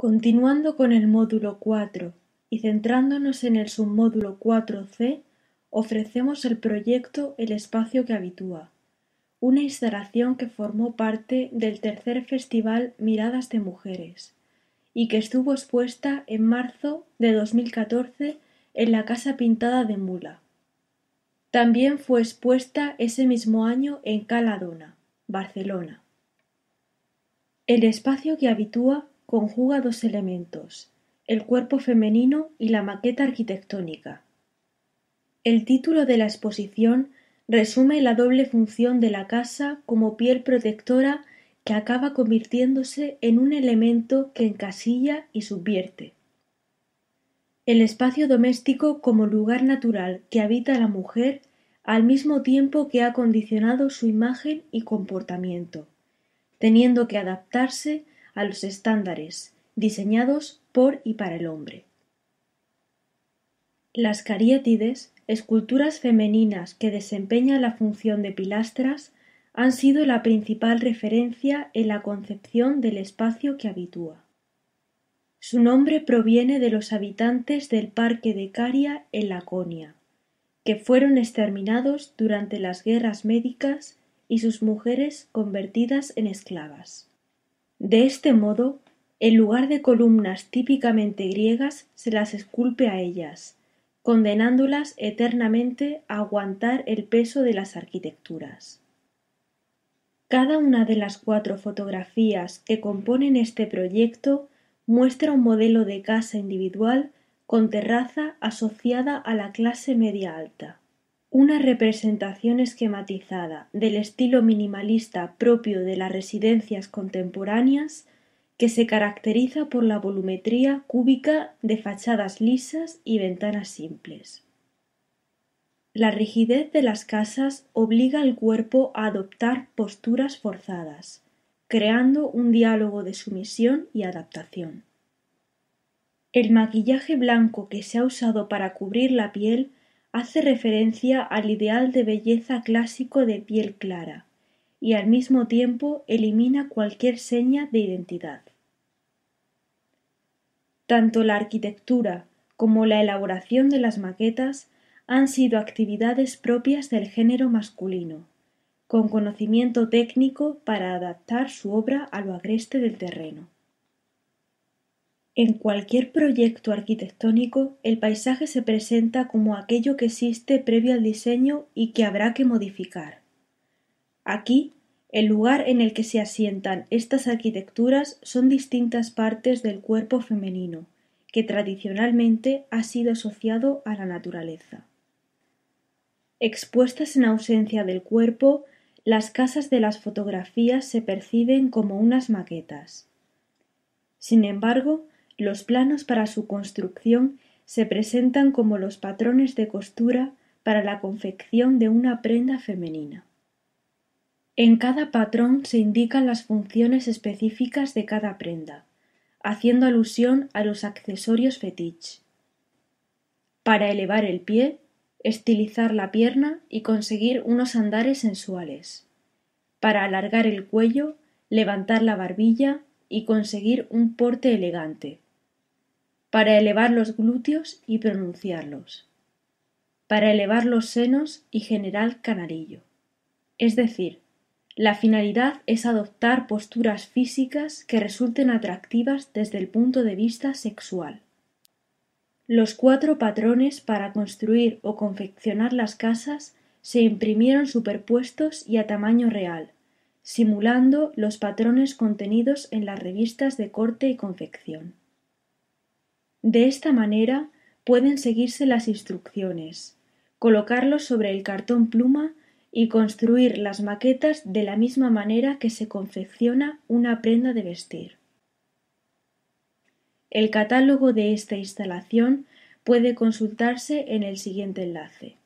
Continuando con el módulo 4 y centrándonos en el submódulo 4C, ofrecemos el proyecto El espacio que habitúa, una instalación que formó parte del tercer Festival Miradas de Mujeres y que estuvo expuesta en marzo de 2014 en la Casa Pintada de Mula. También fue expuesta ese mismo año en Cala Dona, Barcelona. El espacio que habitúa conjuga dos elementos, el cuerpo femenino y la maqueta arquitectónica. El título de la exposición resume la doble función de la casa como piel protectora que acaba convirtiéndose en un elemento que encasilla y subvierte. El espacio doméstico como lugar natural que habita la mujer al mismo tiempo que ha condicionado su imagen y comportamiento, teniendo que adaptarse a los estándares diseñados por y para el hombre. Las cariétides, esculturas femeninas que desempeñan la función de pilastras, han sido la principal referencia en la concepción del espacio que habitúa. Su nombre proviene de los habitantes del parque de Caria en Laconia, que fueron exterminados durante las guerras médicas y sus mujeres convertidas en esclavas. De este modo, en lugar de columnas típicamente griegas se las esculpe a ellas, condenándolas eternamente a aguantar el peso de las arquitecturas. Cada una de las cuatro fotografías que componen este proyecto muestra un modelo de casa individual con terraza asociada a la clase media alta. Una representación esquematizada del estilo minimalista propio de las residencias contemporáneas que se caracteriza por la volumetría cúbica de fachadas lisas y ventanas simples. La rigidez de las casas obliga al cuerpo a adoptar posturas forzadas, creando un diálogo de sumisión y adaptación. El maquillaje blanco que se ha usado para cubrir la piel hace referencia al ideal de belleza clásico de piel clara, y al mismo tiempo elimina cualquier seña de identidad. Tanto la arquitectura como la elaboración de las maquetas han sido actividades propias del género masculino, con conocimiento técnico para adaptar su obra a lo agreste del terreno. En cualquier proyecto arquitectónico el paisaje se presenta como aquello que existe previo al diseño y que habrá que modificar. Aquí, el lugar en el que se asientan estas arquitecturas son distintas partes del cuerpo femenino, que tradicionalmente ha sido asociado a la naturaleza. Expuestas en ausencia del cuerpo, las casas de las fotografías se perciben como unas maquetas. Sin embargo, los planos para su construcción se presentan como los patrones de costura para la confección de una prenda femenina. En cada patrón se indican las funciones específicas de cada prenda, haciendo alusión a los accesorios fetiche. Para elevar el pie, estilizar la pierna y conseguir unos andares sensuales. Para alargar el cuello, levantar la barbilla y conseguir un porte elegante para elevar los glúteos y pronunciarlos, para elevar los senos y generar canarillo. Es decir, la finalidad es adoptar posturas físicas que resulten atractivas desde el punto de vista sexual. Los cuatro patrones para construir o confeccionar las casas se imprimieron superpuestos y a tamaño real, simulando los patrones contenidos en las revistas de corte y confección. De esta manera pueden seguirse las instrucciones, colocarlos sobre el cartón pluma y construir las maquetas de la misma manera que se confecciona una prenda de vestir. El catálogo de esta instalación puede consultarse en el siguiente enlace.